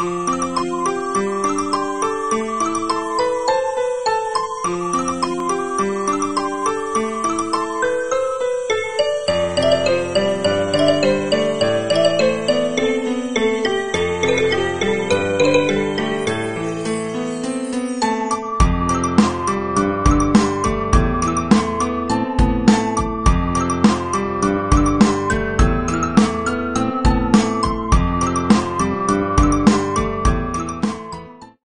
Música